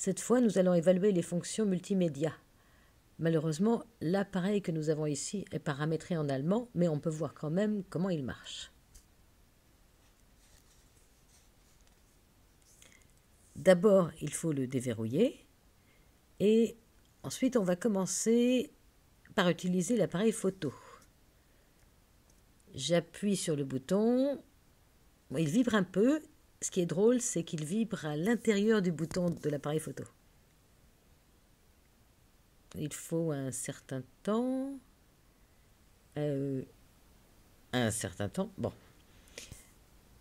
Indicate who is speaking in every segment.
Speaker 1: Cette fois, nous allons évaluer les fonctions multimédia. Malheureusement, l'appareil que nous avons ici est paramétré en allemand, mais on peut voir quand même comment il marche. D'abord, il faut le déverrouiller et ensuite on va commencer par utiliser l'appareil photo. J'appuie sur le bouton, il vibre un peu. Ce qui est drôle, c'est qu'il vibre à l'intérieur du bouton de l'appareil photo. Il faut un certain temps. Euh, un certain temps. Bon.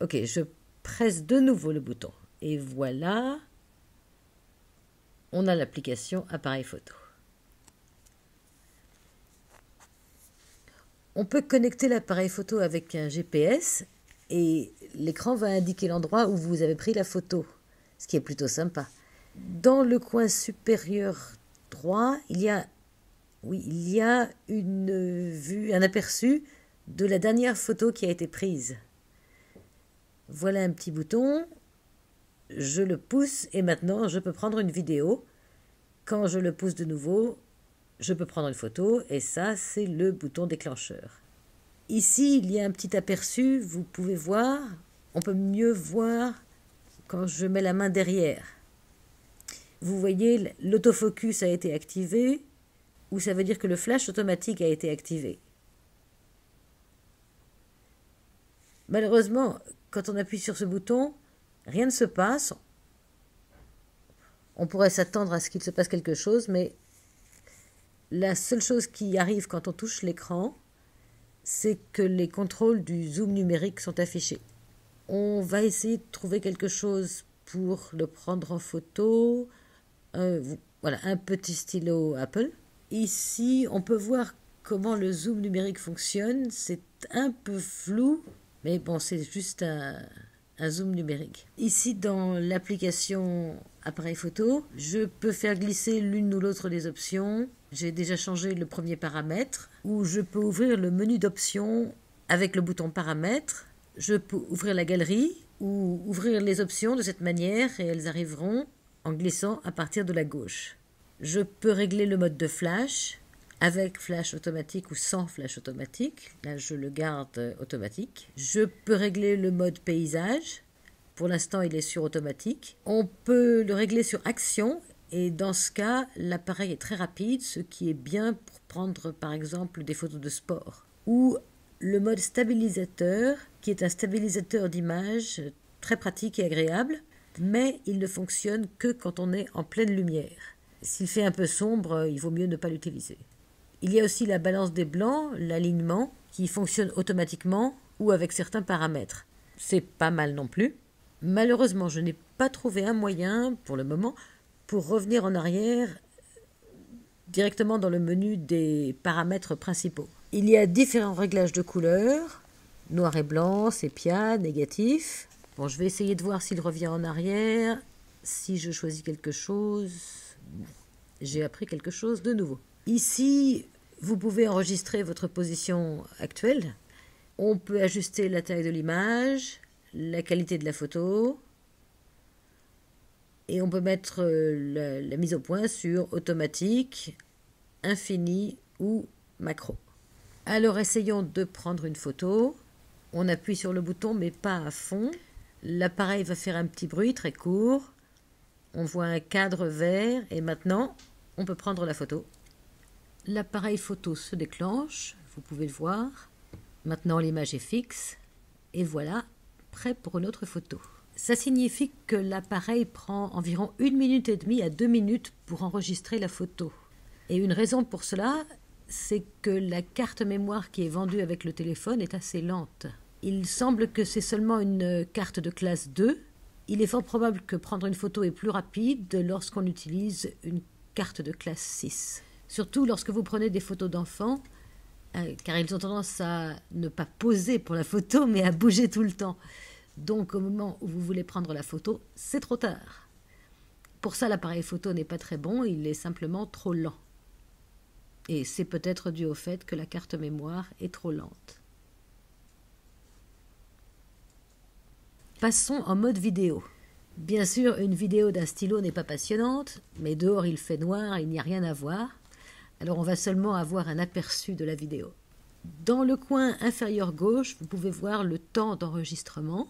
Speaker 1: Ok, je presse de nouveau le bouton. Et voilà, on a l'application appareil photo. On peut connecter l'appareil photo avec un GPS et l'écran va indiquer l'endroit où vous avez pris la photo, ce qui est plutôt sympa. Dans le coin supérieur droit, il y a oui, il y a une vue, un aperçu de la dernière photo qui a été prise. Voilà un petit bouton je le pousse et maintenant je peux prendre une vidéo. Quand je le pousse de nouveau, je peux prendre une photo et ça c'est le bouton déclencheur. Ici il y a un petit aperçu, vous pouvez voir, on peut mieux voir quand je mets la main derrière. Vous voyez l'autofocus a été activé ou ça veut dire que le flash automatique a été activé. Malheureusement, quand on appuie sur ce bouton, Rien ne se passe. On pourrait s'attendre à ce qu'il se passe quelque chose, mais la seule chose qui arrive quand on touche l'écran, c'est que les contrôles du zoom numérique sont affichés. On va essayer de trouver quelque chose pour le prendre en photo. voilà, un petit stylo Apple. Ici, on peut voir comment le zoom numérique fonctionne. C'est un peu flou, mais bon, c'est juste un, un zoom numérique. Ici, dans l'application appareil photo, je peux faire glisser l'une ou l'autre des options. J'ai déjà changé le premier paramètre, ou je peux ouvrir le menu d'options avec le bouton paramètres. Je peux ouvrir la galerie ou ouvrir les options de cette manière et elles arriveront en glissant à partir de la gauche. Je peux régler le mode de flash, avec flash automatique ou sans flash automatique. Là, je le garde automatique. Je peux régler le mode paysage. Pour l'instant, il est sur automatique. On peut le régler sur action. Et dans ce cas, l'appareil est très rapide, ce qui est bien pour prendre par exemple des photos de sport. Ou le mode stabilisateur, qui est un stabilisateur d'image très pratique et agréable, mais il ne fonctionne que quand on est en pleine lumière. S'il fait un peu sombre, il vaut mieux ne pas l'utiliser. Il y a aussi la balance des blancs, l'alignement, qui fonctionne automatiquement ou avec certains paramètres. C'est pas mal non plus. Malheureusement, je n'ai pas trouvé un moyen, pour le moment, pour revenir en arrière directement dans le menu des paramètres principaux. Il y a différents réglages de couleurs, noir et blanc, sépia, négatif. Bon, je vais essayer de voir s'il revient en arrière. Si je choisis quelque chose, j'ai appris quelque chose de nouveau. Ici, vous pouvez enregistrer votre position actuelle. On peut ajuster la taille de l'image, la qualité de la photo. Et on peut mettre euh, la, mise au point sur automatique, infini ou macro. Alors essayons de prendre une photo. On appuie sur le bouton mais pas à fond. L'appareil va faire un petit bruit très court. On voit un cadre vert et maintenant on peut prendre la photo. L'appareil photo se déclenche, vous pouvez le voir. Maintenant l'image est fixe et voilà, prêt pour une autre photo. Ça signifie que l'appareil prend environ une minute et demie à deux minutes pour enregistrer la photo. Et une raison pour cela, c'est que la carte mémoire qui est vendue avec le téléphone est assez lente. Il semble que c'est seulement une carte de classe 2. Il est fort probable que prendre une photo est plus rapide lorsqu'on utilise une carte de classe 6. Surtout lorsque vous prenez des photos d'enfants, euh, car ils ont tendance à ne pas poser pour la photo, mais à bouger tout le temps. Donc au moment où vous voulez prendre la photo, c'est trop tard. Pour ça, l'appareil photo n'est pas très bon, il est simplement trop lent. Et c'est peut-être dû au fait que la carte mémoire est trop lente. Passons en mode vidéo. Bien sûr, une vidéo d'un stylo n'est pas passionnante, mais dehors il fait noir, il n'y a rien à voir. Alors on va seulement avoir un aperçu de la vidéo. Dans le coin inférieur gauche, vous pouvez voir le temps d'enregistrement.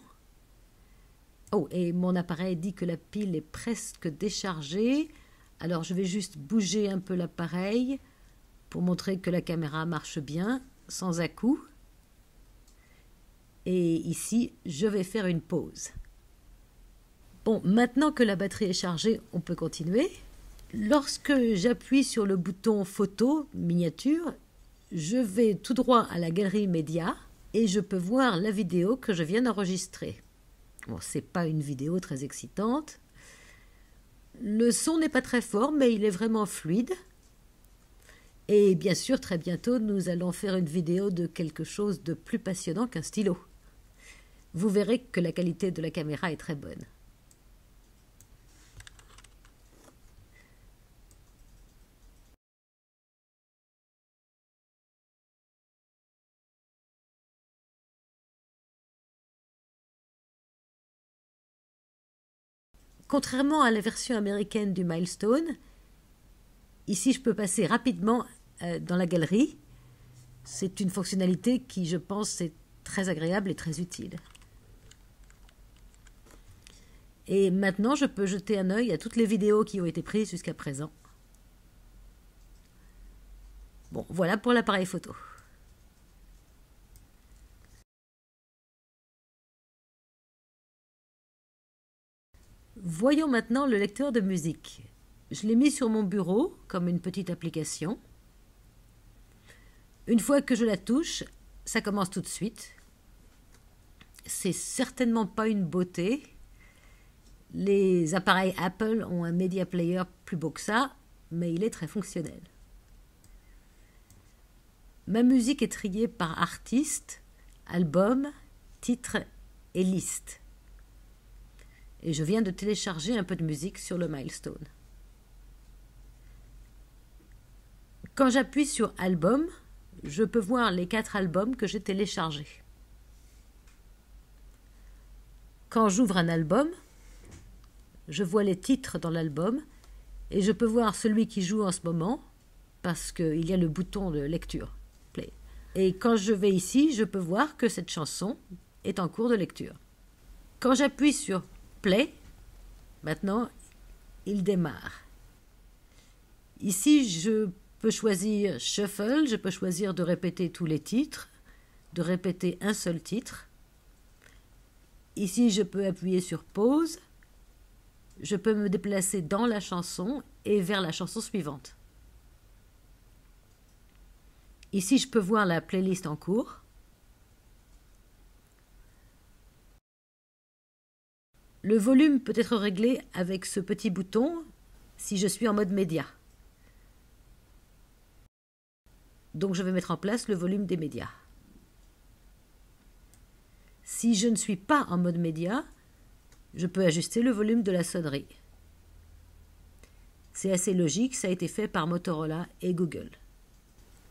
Speaker 1: Oh, et mon appareil dit que la pile est presque déchargée. Alors je vais juste bouger un peu l'appareil pour montrer que la caméra marche bien, sans à-coup. Et ici, je vais faire une pause. Bon, maintenant que la batterie est chargée, on peut continuer. Lorsque j'appuie sur le bouton photo, miniature, je vais tout droit à la galerie média et je peux voir la vidéo que je viens d'enregistrer. Bon, c'est pas une vidéo très excitante. Le son n'est pas très fort, mais il est vraiment fluide. Et bien sûr, très bientôt, nous allons faire une vidéo de quelque chose de plus passionnant qu'un stylo. Vous verrez que la qualité de la caméra est très bonne. Contrairement à la version américaine du Milestone, ici je peux passer rapidement euh, dans la galerie. C'est une fonctionnalité qui, je pense, est très agréable et très utile. Et maintenant, je peux jeter un œil à toutes les vidéos qui ont été prises jusqu'à présent. Bon, voilà pour l'appareil photo. Voyons maintenant le lecteur de musique. Je l'ai mis sur mon bureau comme une petite application. Une fois que je la touche, ça commence tout de suite. C'est certainement pas une beauté. Les appareils Apple ont un media player plus beau que ça, mais il est très fonctionnel. Ma musique est triée par artiste, album, titre et liste et je viens de télécharger un peu de musique sur le milestone. Quand j'appuie sur Album, je peux voir les quatre albums que j'ai téléchargés. Quand j'ouvre un album, je vois les titres dans l'album et je peux voir celui qui joue en ce moment parce qu'il y a le bouton de lecture, play. Et quand je vais ici, je peux voir que cette chanson est en cours de lecture. Quand j'appuie sur play. Maintenant, il démarre. Ici, je peux choisir shuffle, je peux choisir de répéter tous les titres, de répéter un seul titre. Ici, je peux appuyer sur pause. Je peux me déplacer dans la chanson et vers la chanson suivante. Ici, je peux voir la playlist en cours. Le volume peut être réglé avec ce petit bouton si je suis en mode média. Donc je vais mettre en place le volume des médias. Si je ne suis pas en mode média, je peux ajuster le volume de la sonnerie. C'est assez logique, ça a été fait par Motorola et Google.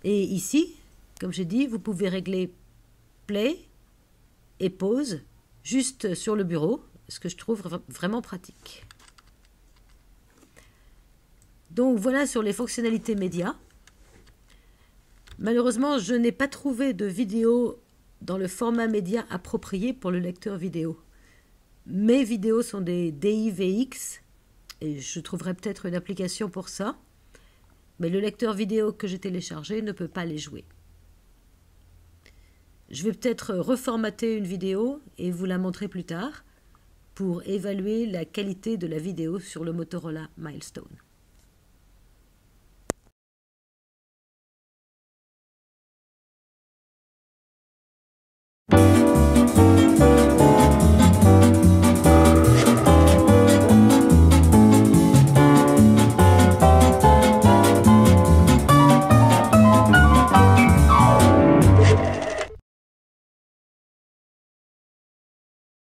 Speaker 1: Et ici, comme j'ai dit, vous pouvez régler play et pause juste sur le bureau ce que je trouve vraiment pratique. Donc voilà sur les fonctionnalités médias. Malheureusement, je n'ai pas trouvé de vidéo dans le format média approprié pour le lecteur vidéo. Mes vidéos sont des DIVX et je trouverai peut-être une application pour ça. Mais le lecteur vidéo que j'ai téléchargé ne peut pas les jouer. Je vais peut-être reformater une vidéo et vous la montrer plus tard pour évaluer la qualité de la vidéo sur le Motorola Milestone.